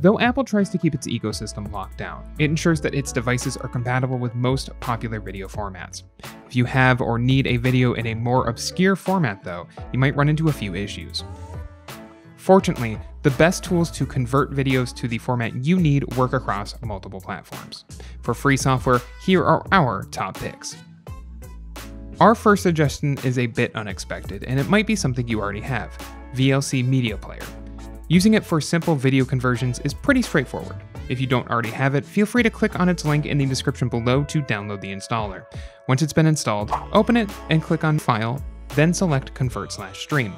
Though Apple tries to keep its ecosystem locked down, it ensures that its devices are compatible with most popular video formats. If you have or need a video in a more obscure format, though, you might run into a few issues. Fortunately, the best tools to convert videos to the format you need work across multiple platforms. For free software, here are our top picks. Our first suggestion is a bit unexpected, and it might be something you already have VLC Media Player. Using it for simple video conversions is pretty straightforward. If you don't already have it, feel free to click on its link in the description below to download the installer. Once it's been installed, open it and click on File, then select Convert slash Stream.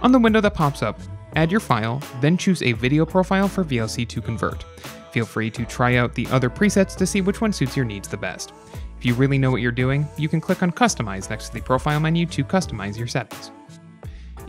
On the window that pops up, add your file, then choose a video profile for VLC to convert. Feel free to try out the other presets to see which one suits your needs the best. If you really know what you're doing, you can click on Customize next to the profile menu to customize your settings.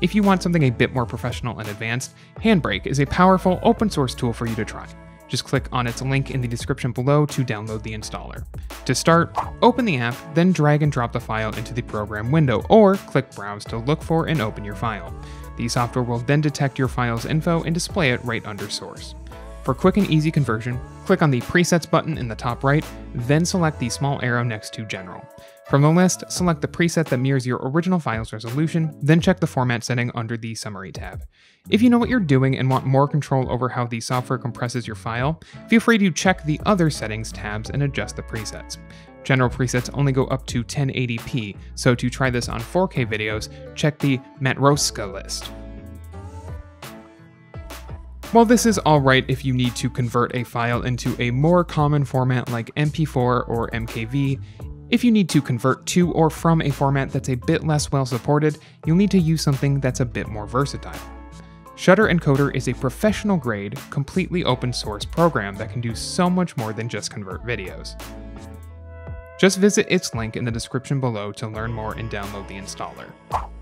If you want something a bit more professional and advanced, Handbrake is a powerful open source tool for you to try. Just click on its link in the description below to download the installer. To start, open the app, then drag and drop the file into the program window, or click Browse to look for and open your file. The software will then detect your file's info and display it right under source. For quick and easy conversion, click on the Presets button in the top right, then select the small arrow next to General. From the list, select the preset that mirrors your original file's resolution, then check the format setting under the Summary tab. If you know what you're doing and want more control over how the software compresses your file, feel free to check the Other Settings tabs and adjust the presets. General presets only go up to 1080p, so to try this on 4K videos, check the Matroska list. While this is alright if you need to convert a file into a more common format like MP4 or MKV, if you need to convert to or from a format that's a bit less well supported, you'll need to use something that's a bit more versatile. Shutter Encoder is a professional grade, completely open source program that can do so much more than just convert videos. Just visit its link in the description below to learn more and download the installer.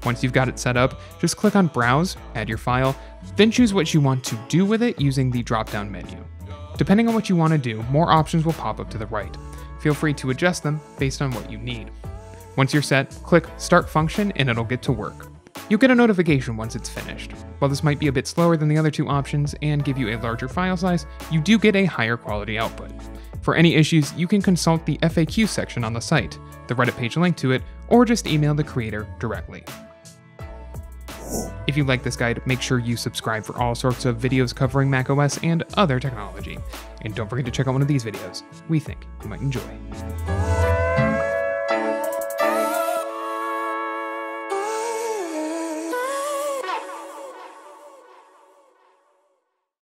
Once you've got it set up, just click on Browse, add your file, then choose what you want to do with it using the drop down menu. Depending on what you want to do, more options will pop up to the right. Feel free to adjust them based on what you need. Once you're set, click Start Function and it'll get to work. You'll get a notification once it's finished. While this might be a bit slower than the other two options and give you a larger file size, you do get a higher quality output. For any issues, you can consult the FAQ section on the site, the Reddit page link to it, or just email the creator directly. If you like this guide, make sure you subscribe for all sorts of videos covering macOS and other technology. And don't forget to check out one of these videos. We think you might enjoy.